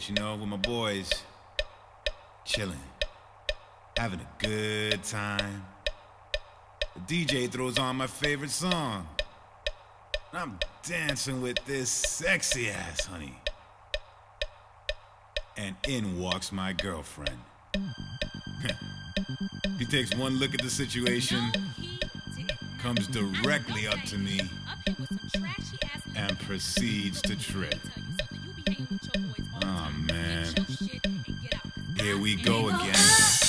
just kicking it, you know, with my boys, chilling, having a good time. The DJ throws on my favorite song. And I'm dancing with this sexy ass honey. And in walks my girlfriend. he takes one look at the situation, comes directly up to me, and proceeds to trip. Here we go again.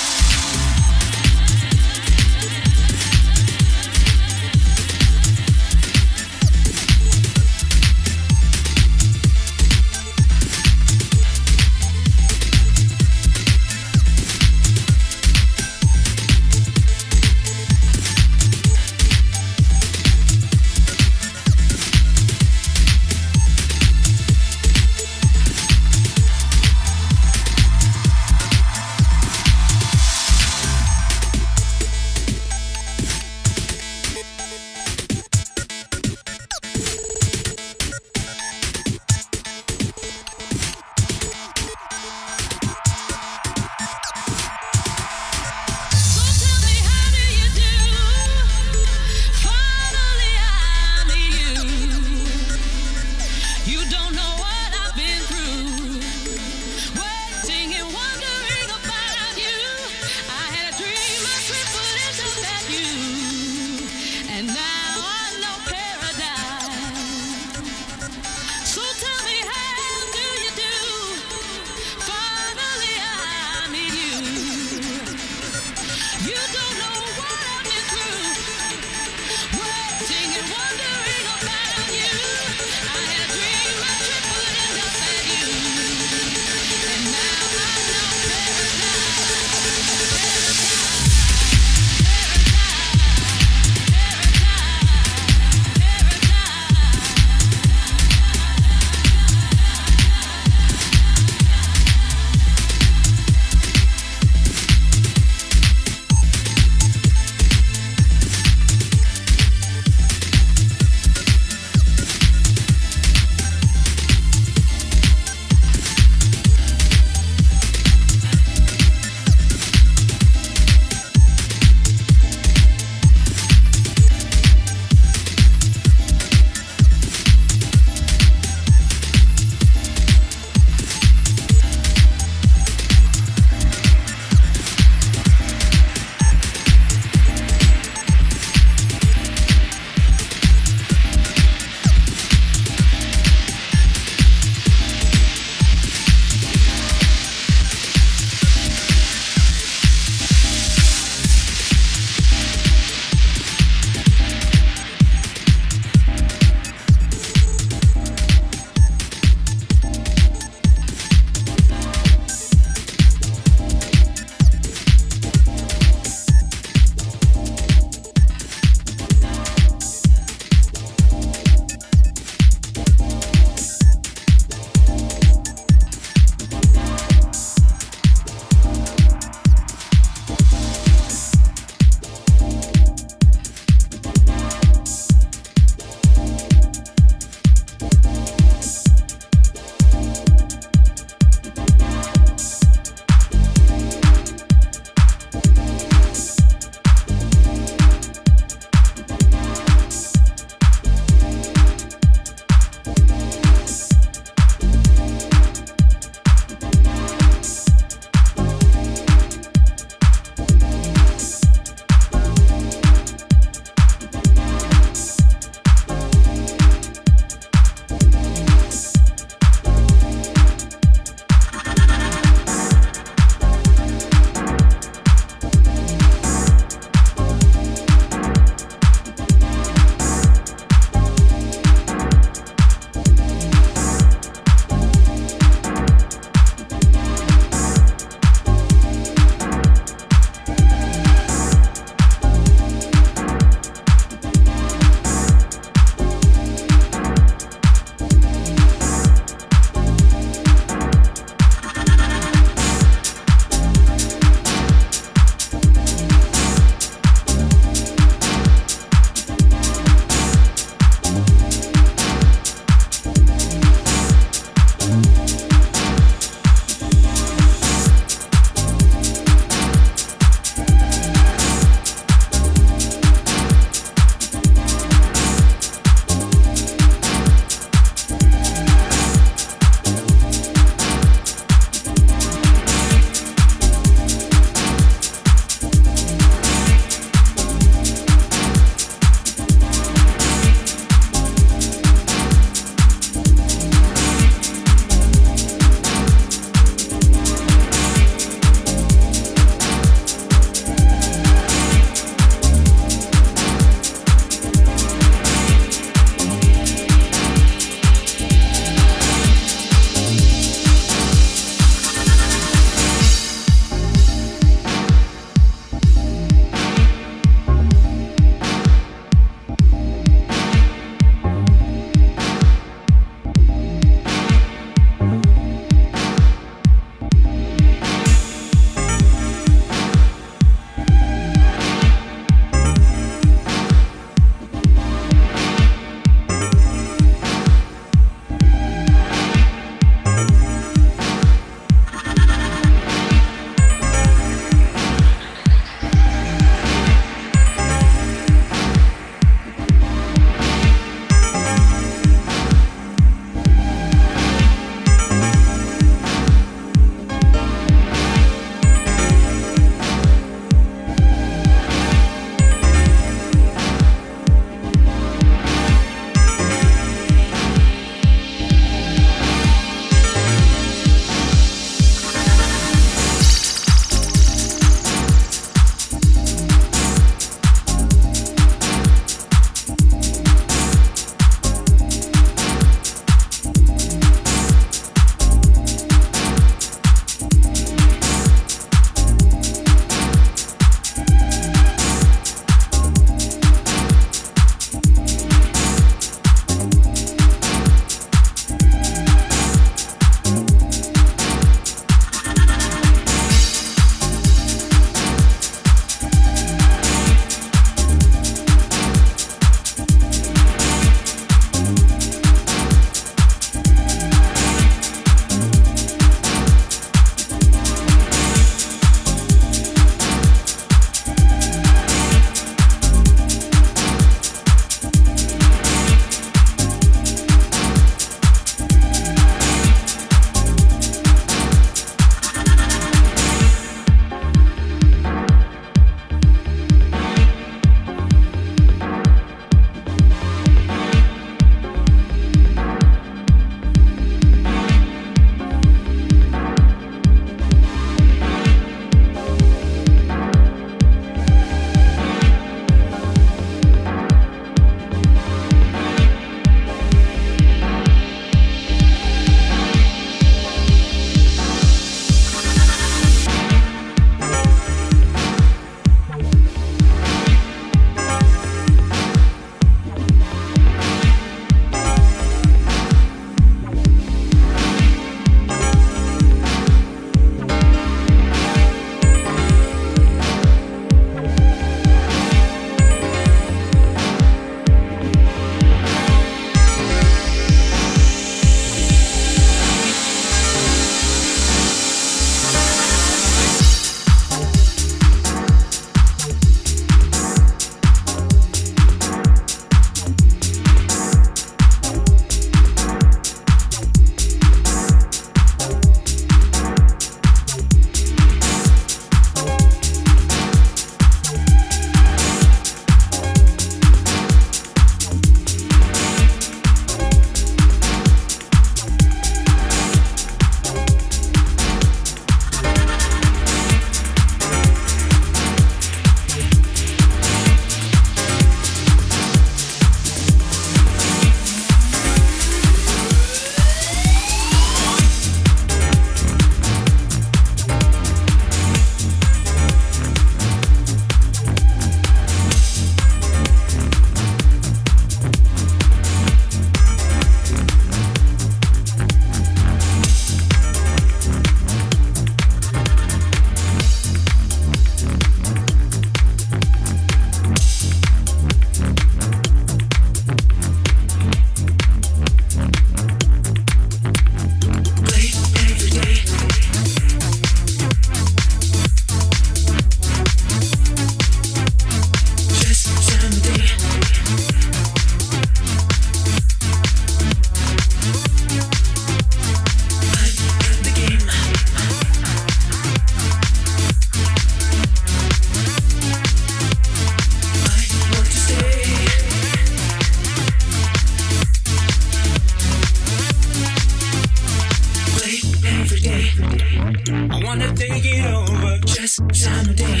take it over. Just someday,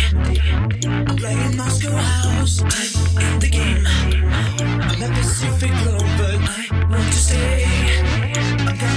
I'm playing Moscow House. I'm in the game. I'm a Pacific Glover. I want to stay.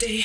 day.